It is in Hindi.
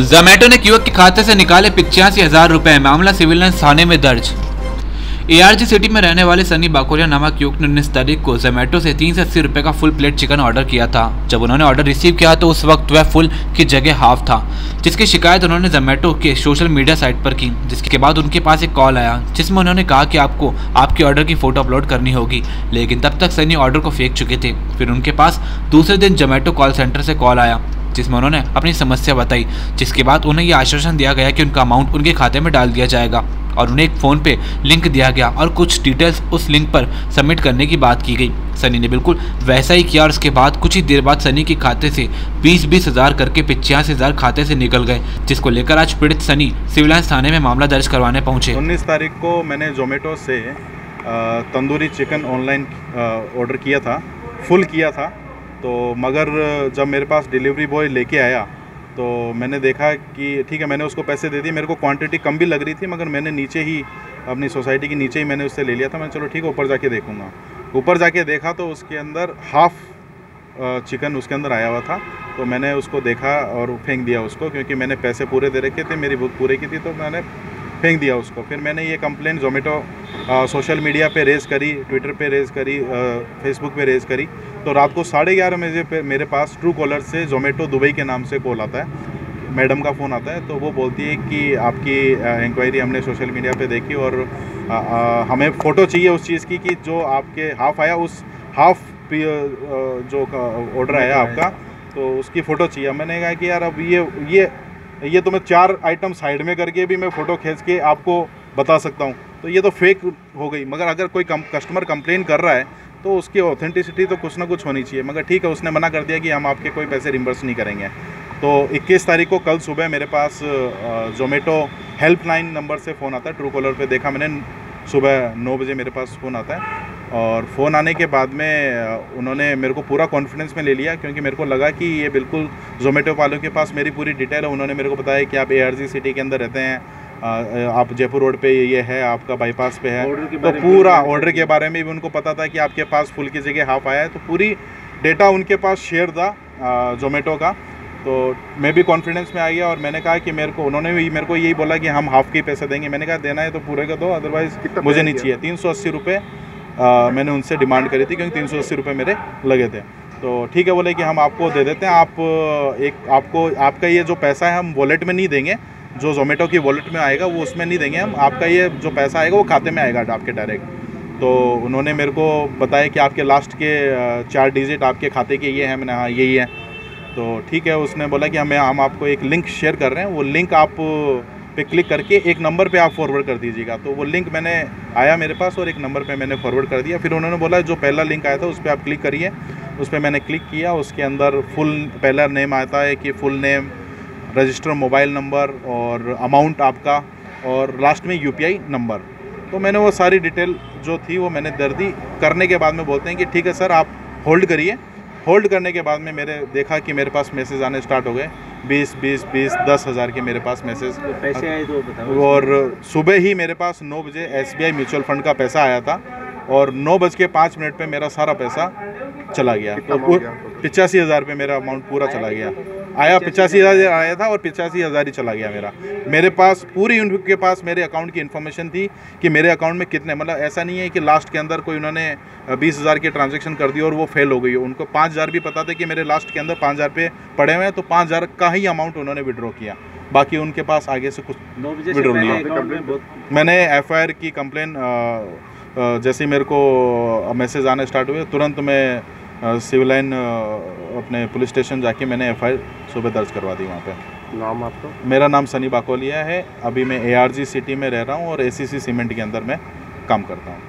जोमेटो ने युवक के खाते से निकाले पिचासी हज़ार रुपए। मामला सिविल लाइन्स थाने में दर्ज। एआरजी सिटी में रहने वाले सनी बाकोरिया नामक युवक ने उन्नीस तारीख को जोमेटो से तीन सौ अस्सी रुपये का फुल प्लेट चिकन ऑर्डर किया था। जब उन्होंने ऑर्डर रिसीव किया तो उस वक्त वह फुल की जगह हाफ़ था, जिसकी शिकायत उन्होंने जोमेटो के सोशल मीडिया साइट पर की, जिसके बाद उनके पास एक कॉल आया, जिसमें उन्होंने कहा कि आपको आपके ऑर्डर की फ़ोटो अपलोड करनी होगी, लेकिन तब तक सनी ऑर्डर को फेंक चुके थे। फिर उनके पास दूसरे दिन जोमेटो कॉल सेंटर से कॉल आया। जिसमें उन्होंने अपनी समस्या बताई, जिसके बाद उन्हें यह आश्वासन दिया गया कि उनका अमाउंट उनके खाते में डाल दिया जाएगा और उन्हें एक फ़ोन पे लिंक दिया गया और कुछ डिटेल्स उस लिंक पर सबमिट करने की बात की गई। सनी ने बिल्कुल वैसा ही किया और उसके बाद कुछ ही देर बाद सनी के खाते से बीस बीस हज़ार करके पिचासी हज़ार खाते से निकल गए, जिसको लेकर आज पीड़ित सनी सिविल थाने में मामला दर्ज करवाने पहुँचे। उन्नीस तारीख को मैंने जोमेटो से तंदूरी चिकन ऑनलाइन ऑर्डर किया था फुल किया था। तो मगर जब मेरे पास डिलीवरी बॉय लेके आया तो मैंने देखा कि ठीक है, मैंने उसको पैसे दे दिए, मेरे को क्वांटिटी कम भी लग रही थी, मगर मैंने नीचे ही, अपनी सोसाइटी के नीचे ही मैंने उससे ले लिया था। मैं चलो ठीक है, ऊपर जाके देखूँगा। ऊपर जाके देखा तो उसके अंदर हाफ़ चिकन उसके अंदर आया हुआ था। तो मैंने उसको देखा और फेंक दिया उसको, क्योंकि मैंने पैसे पूरे दे रखे थे, मेरी बुक पूरे की थी तो मैंने फेंक दिया उसको। फिर मैंने ये कंप्लेन जोमेटो सोशल मीडिया पे रेज़ करी ट्विटर पे रेज़ करी फेसबुक पे रेज़ करी। तो रात को साढ़े ग्यारह बजे मेरे पास ट्रू कॉलर से जोमेटो दुबई के नाम से कॉल आता है। मैडम का फ़ोन आता है तो वो बोलती है कि आपकी इंक्वायरी हमने सोशल मीडिया पे देखी और आ, आ, हमें फ़ोटो चाहिए उस चीज़ की कि जो आपके हाफ़ आया उस हाफ़ जो ऑर्डर आया आपका तो उसकी फ़ोटो चाहिए। मैंने कहा कि यार अब ये ये ये तो मैं चार आइटम साइड में करके भी मैं फ़ोटो खींच के आपको बता सकता हूँ। तो ये तो फेक हो गई मगर अगर कोई कम, कस्टमर कंप्लेन कर रहा है तो उसकी ऑथेंटिसिटी तो कुछ ना कुछ होनी चाहिए। मगर ठीक है उसने मना कर दिया कि हम आपके कोई पैसे रिम्बर्स नहीं करेंगे। तो 21 तारीख को कल सुबह मेरे पास जोमेटो हेल्पलाइन नंबर से फ़ोन आता है ट्रू कॉलर पर देखा मैंने सुबह नौ बजे मेरे पास फ़ोन आता है। और फ़ोन आने के बाद में उन्होंने मेरे को पूरा कॉन्फिडेंस में ले लिया क्योंकि मेरे को लगा कि ये बिल्कुल जोमेटो वालों के पास मेरी पूरी डिटेल है। उन्होंने मेरे को बताया कि आप ए सिटी के अंदर रहते हैं। आप जयपुर रोड पे ये है आपका बाईपास पे है। तो पूरा ऑर्डर के बारे में भी उनको पता था कि आपके पास फुल की जगह हाफ़ आया है। तो पूरी डेटा उनके पास शेयर था जोमेटो का। तो मैं भी कॉन्फिडेंस में आ गया और मैंने कहा कि मेरे को उन्होंने भी मेरे को यही बोला कि हम हाफ़ के पैसे देंगे। मैंने कहा देना है तो पूरे का दो अदरवाइज़ मुझे नहीं चाहिए। तीन सौ अस्सी रुपये मैंने उनसे डिमांड करी थी क्योंकि तीन सौ अस्सी रुपये मेरे लगे थे। तो ठीक है बोले कि हम आपको दे देते हैं। आप, एक, आपको, आपका ये जो पैसा है, हम वॉलेट में नहीं देंगे। जो जोमेटो की वॉलेट में आएगा, वो उसमें नहीं देंगे। हम, आपका ये जो पैसा आएगा, वो खाते में आएगा आपके डायरेक्ट तो उन्होंने मेरे को बताया कि आपके लास्ट के चार डिजिट आपके खाते के ये हैं। मैंने हाँ यही है। तो ठीक है, उसने बोला कि हमें, हम आपको एक लिंक शेयर कर रहे हैं। वो लिंक आप पे क्लिक करके एक नंबर पे आप फॉरवर्ड कर दीजिएगा। तो वो लिंक मैंने आया मेरे पास और एक नंबर पे मैंने फॉरवर्ड कर दिया। फिर उन्होंने बोला, जो पहला लिंक आया था, उस पर आप क्लिक करिए। उस पर मैंने क्लिक किया। उसके अंदर फुल पहला नेम आता है कि full name register mobile number और अमाउंट आपका और लास्ट में यूपीआई नंबर तो मैंने वो सारी डिटेल जो थी, वो मैंने दर दी। करने के बाद में बोलते हैं कि, ठीक है सर, आप होल्ड करिए। होल्ड करने के बाद में मेरे, देखा कि मेरे पास मैसेज आने स्टार्ट हो गए। बीस बीस बीस दस हज़ार के मेरे पास मैसेज तो पैसे आए तो बताओ और सुबह ही मेरे पास नौ बजे एसबीआई म्यूचुअल फंड का पैसा आया था और नौ बज के पाँच मिनट पर मेरा सारा पैसा चला गया। तो पिचासी हज़ार रुपये मेरा अमाउंट पूरा चला गया। आया पिचासी हज़ार आया था और पिचासी हज़ार ही चला गया मेरा। मेरे पास पूरी उनके पास मेरे अकाउंट की इन्फॉर्मेशन थी कि मेरे अकाउंट में कितने मतलब ऐसा नहीं है कि लास्ट के अंदर कोई उन्होंने बीस हज़ार की ट्रांजेक्शन कर दी और वो फेल हो गई। उनको पाँच हज़ार भी पता था कि मेरे लास्ट के अंदर पाँच हज़ार पे पड़े हुए हैं तो पाँच हज़ार का ही अमाउंट उन्होंने विड्रॉ किया। बाकी उनके पास आगे से कुछ विड्रॉ नहीं मैंने एफआईआर की कंप्लेन जैसे मेरे को मैसेज आने स्टार्ट हुए तुरंत मैं सिविल लाइन अपने पुलिस स्टेशन जाके मैंने एफआईआर सुबह दर्ज करवा दी वहाँ पर नाम आपका? मेरा नाम सनी बाकोलिया है। अभी मैं एआरजी सिटी में रह रहा हूँ और एसीसी सीमेंट के अंदर मैं काम करता हूँ।